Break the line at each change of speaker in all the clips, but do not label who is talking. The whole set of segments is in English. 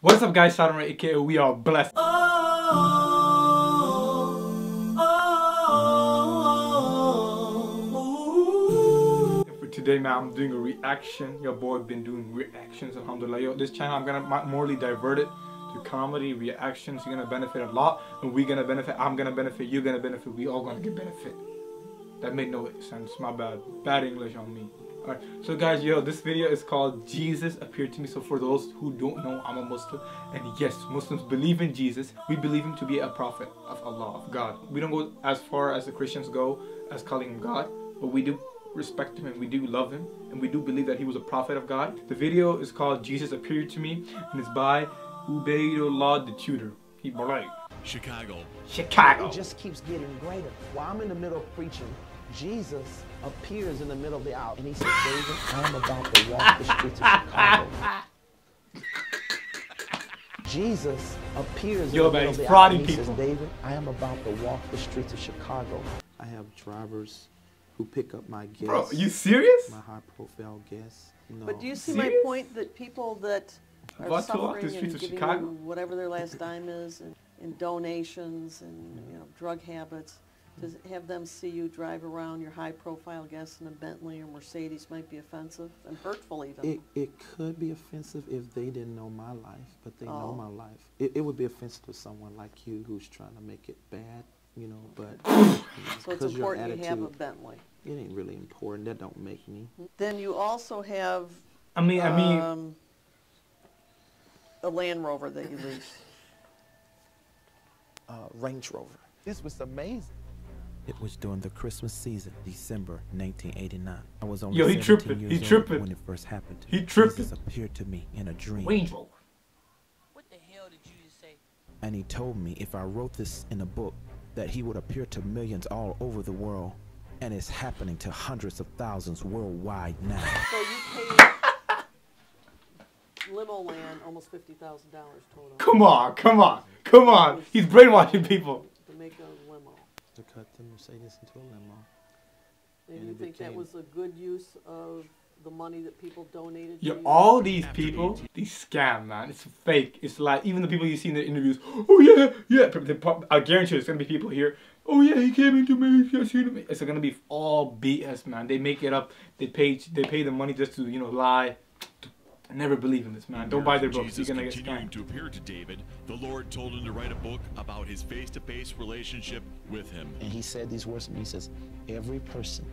What's up guys, Saddam aka we all blessed. Oh, oh, oh, For today man, I'm doing a reaction. Your boy been doing reactions, alhamdulillah. Yo, this channel I'm gonna morally divert it to comedy, reactions. You're gonna benefit a lot, and we gonna benefit. I'm gonna benefit, you're gonna benefit, we all gonna get benefit. That made no sense, my bad. Bad English on me. Alright, so guys, yo, this video is called Jesus Appeared to Me. So for those who don't know, I'm a Muslim. And yes, Muslims believe in Jesus. We believe him to be a prophet of Allah, of God. We don't go as far as the Christians go as calling him God. But we do respect him and we do love him. And we do believe that he was a prophet of God. The video is called Jesus Appeared to Me. And it's by Ubaidullah the Tutor. He bright.
Chicago.
Chicago.
It just keeps getting greater. While I'm in the middle of preaching, Jesus appears in the middle of the aisle and he says, David, I'm about to walk the streets of Chicago. Jesus appears
Yo,
in the
man,
middle of the aisle and
frauding
he says. David, I am about to walk the streets of Chicago. I have drivers who pick up my guests.
Bro, you serious?
My high profile guests. No.
But do you see
Serious?
my point that people that are
About to walk the
suffering
streets
and
of
giving
Chicago?
whatever their last dime is and, and donations and you know drug habits, to have them see you drive around your high-profile guests in a Bentley or Mercedes might be offensive and hurtful even.
It, it could be offensive if they didn't know my life, but they know
Oh.
my life. It, it would be offensive to someone like you who's trying to make it bad, you know, but
so it's
because your
you have a
attitude-
Bentley.
it ain't really important. That don't make me.
Then you also have
I mean, I mean,
um, a Land Rover that you lease.
Uh, Range Rover. This was amazing.
It was during the Christmas season, December 1989. I was only
Yo, he
17
tripping.
years
He
old
tripping.
when it first happened.
He tripping.
Jesus appeared to me in a dream,
Range Rover.
What the hell did you just say?
and he told me if I wrote this in a book, that he would appear to millions all over the world, and it's happening to hundreds of thousands worldwide now.
So you paid limo land almost fifty thousand dollars total
Come on, come on, come on. He's brainwashing people.
to make a limo.
To cut the Mercedes into a limo.
And
And
you
it
think that was a good use of the money that people donated? to you?
all these people, these scam, man. It's fake. It's like even the people you see in the interviews. Oh yeah, yeah. I guarantee you, there's gonna be people here. Oh yeah, he came into me. Yes, he me. It's gonna be all BS, man. They make it up. They pay. They pay the money just to you know lie. I never believe in this, man. Don't buy their books. You're gonna get
continuing
scammed.
to appear to David, the Lord told him to write a book about his face-to-face relationship with him.
And he said these words to me. He says, Every person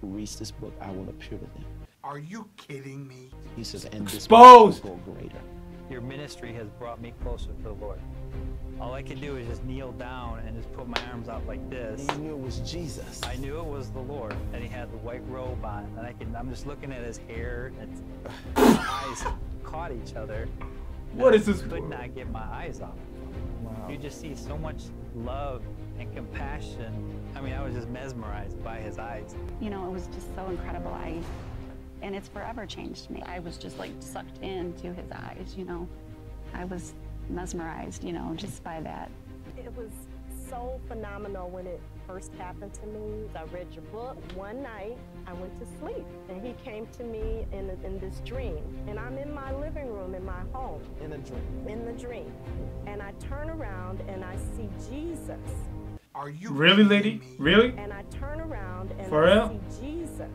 who reads this book, I will appear to them.
Are you kidding me?
He says, and this
Exposed.
book will go greater.
Your ministry has brought me closer to the Lord. All I could do is just kneel down and just put my arms out like this.
And you knew it was Jesus.
I knew it was the Lord, and he had the white robe on, and I can, I'm just looking at his hair, and my eyes caught each other. What is
What
I
this
Could
for?
not get my eyes off. of him. You just see so much love and compassion. I mean, I was just mesmerized by his eyes.
you know, it was just so incredible. I, and it's forever changed me. I was just like sucked into his eyes, you know. I was mesmerized, you know, just by that.
It was so phenomenal when it first happened to me. I read your book. One night, I went to sleep, and he came to me in, in this dream. And I'm in my living room in my home,
In a dream.
in the dream. And I turn around and I see Jesus.
Are you
Really, lady?
me?
Really?
And I turn around and
For
I
real?
see Jesus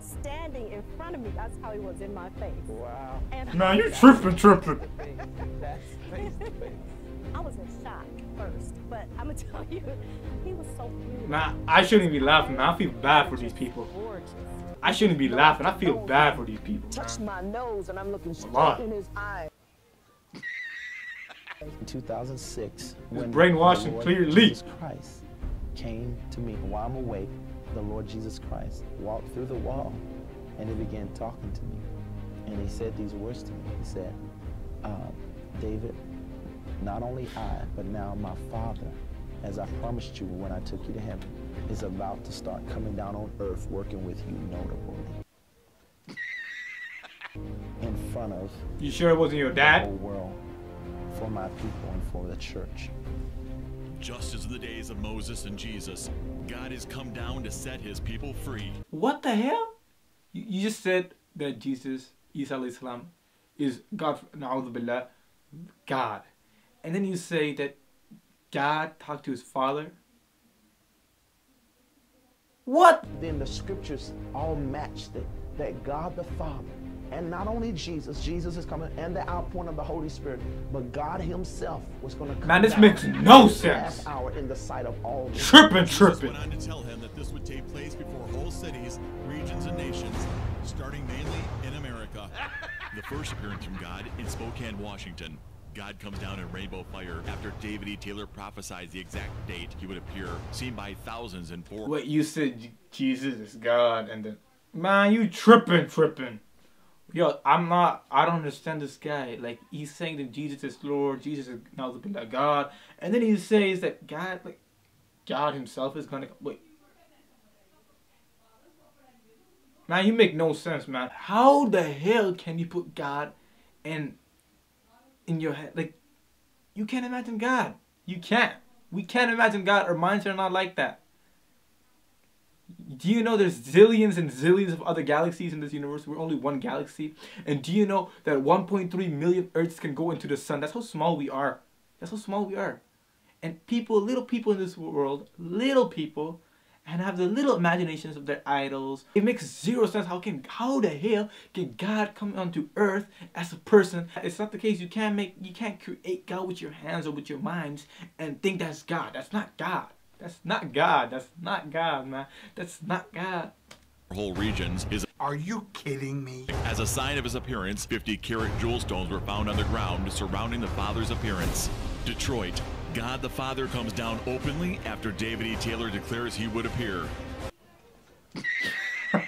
standing in front of me. That's how he was in my face.
Wow.
And
Man, you tripping, tripping.
That's face to face.
I was in shock first, but I'm gonna tell you, he was so beautiful.
Nah, I shouldn't be laughing, man. I feel bad for these people. I shouldn't be laughing. I feel bad for these people,
Touched
man.
my nose and I'm looking straight in his eye. In 2006, when
brainwashed
the
and
Lord
clearly.
Jesus Christ came to me while I'm awake, the Lord Jesus Christ walked through the wall and he began talking to me. And he said these words to me. He said, um, David, not only I, but now my Father, as I promised you when I took you to heaven, is about to start coming down on earth working with you notably. In front of
You sure it wasn't your
the whole
dad?
world for my people and for the church.
Just as in the days of Moses and Jesus, God has come down to set his people free.
What the hell? You, you just said that Jesus, Isa alayhi salam, is God, na'udhu billah, God. And then you say that God talked to his father. What?
Then the scriptures all match it that God the Father, and not only Jesus, Jesus is coming, and the outpouring of the Holy Spirit, but God Himself was going to come.
Man, this
down
makes no sense.
Last hour in the sight of all.
Tripping, tripping.
went on to tell him that this would take place before whole cities, regions, and nations, starting mainly in America. The first appearance from God in Spokane, Washington. God comes down in rainbow fire after David E. Taylor prophesied the exact date he would appear, seen by thousands in four.
What you said, Jesus is God, and then, man, you tripping, tripping. Yo, I'm not. I don't understand this guy. Like he's saying that Jesus is Lord, Jesus is now the God, and then he says that God, like God Himself, is gonna wait. Man, you make no sense, man. How the hell can you put God in in your head? Like, you can't imagine God. You can't. We can't imagine God. Our minds are not like that. Do you know there's zillions and zillions of other galaxies in this universe? We're only one galaxy. And do you know that 1.3 million Earths can go into the sun? That's how small we are. That's how small we are. And people, little people in this world, little people, and have the little imaginations of their idols. It makes zero sense. How can how the hell can God come onto earth as a person? It's not the case. You can't make you can't create God with your hands or with your minds and think that's God. That's not God. That's not God. That's not God, man. That's not God.
whole regions is
Are you kidding me?
as a sign of his appearance 50 carat jewel stones were found on the ground surrounding the father's appearance detroit god the father comes down openly after david e taylor declares he would appear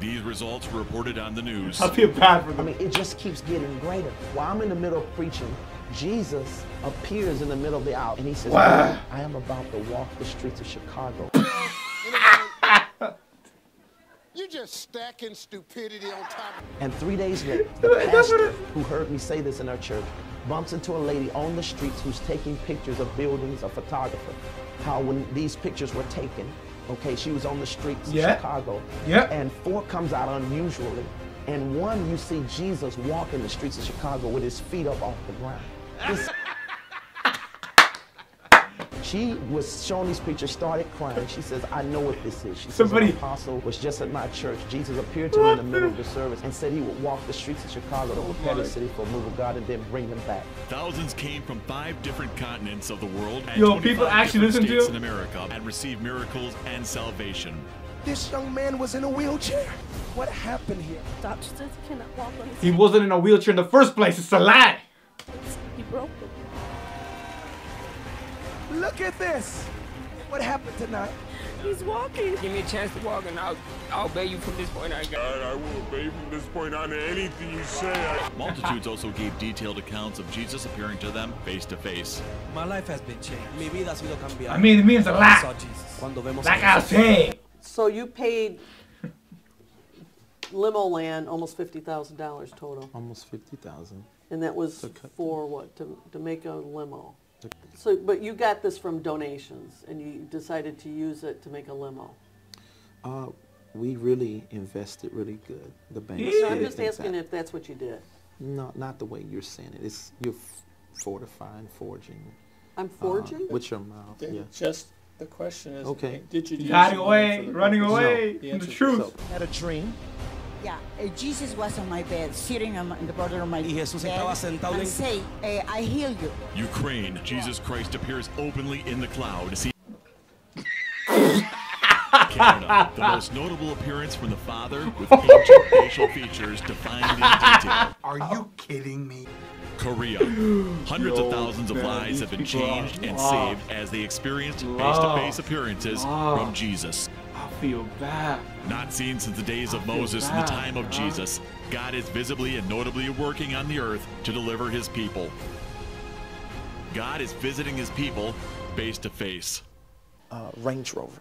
these results were reported on the news
I feel bad for them.
I mean, it just keeps getting greater. While I'm in the middle of preaching, Jesus appears in the middle of the hour and he says,
Wow.
I am about to walk the streets of Chicago.
You're just stacking stupidity on top of
And three days later, the pastor who heard me say this in our church bumps into a lady on the streets who's taking pictures of buildings, a photographer. How when these pictures were taken, okay, she was on the streets
Yeah.
of Chicago.
Yeah.
And four comes out unusually. And one, you see Jesus walking the streets of Chicago with his feet up off the ground. This- she was showing these pictures, started crying. She says, I know what this is. She says,
Somebody-
an apostle was just at my church. Jesus appeared to me in the middle of the service and said he would walk the streets of Chicago to oh, prepare the
my-
city for a move of God and then bring them back.
thousands came from five different continents of the world and
Yo,
25
people actually
different
listen
states
him?
in america and received miracles and salvation
This young man was in a wheelchair. What happened here?
Doctor says he cannot walk on his
He wasn't in a wheelchair in the first place. It's a lie.
Hands. He broke it.
Look at this. What happened tonight?
He's walking.
Give me a chance to walk and I'll, I'll obey you from this point on.
God, I will obey from this point on anything you say.
multitudes also gave detailed accounts of jesus appearing to them face to face
My life has been changed. Mi vida ha sido cambiada.
I mean, it means a
Cuando
lot.
saw Jesus. Cuando vemos
Like
a
I
Jesús.
said.
So you paid Limo Land almost fifty thousand dollars total,
Almost 50,000.
And that was
To
for what? To, to make a limo. So, but you got this from donations, and you decided to use it to make a limo.
Uh, we really invested really good. The bank.
So I'm just asking if that's what you did.
No, not the way you're saying it. It's you're f- fortifying, forging.
I'm
uh,
forging?
with your mouth.
Then
Yeah.
Just the question is,
Okay.
did you use
Hiding away, running
purpose?
away
The
from the
answer is
truth.
Had a dream.
Yeah, uh, Jesus was on my bed, sitting on, my, on the border of my
Y Jesús
bed,
estaba sentado
and
en-
say, eh, "I heal you."
Ukraine, Jesus Christ appears openly in the cloud. See- Canada, the most notable appearance from the Father with ancient facial features defined in detail.
Are you kidding me?
Korea, hundreds
Yo,
of thousands of lives have been
people are
changed and
lost.
saved as they experienced face-to-face appearances
Lost.
from Jesus.
I feel bad.
Not seen since the days of
I feel
Moses and the time of
man.
Jesus, God is visibly and notably working on the earth to deliver his people. God is visiting his people face to face.
Uh, Range Rover.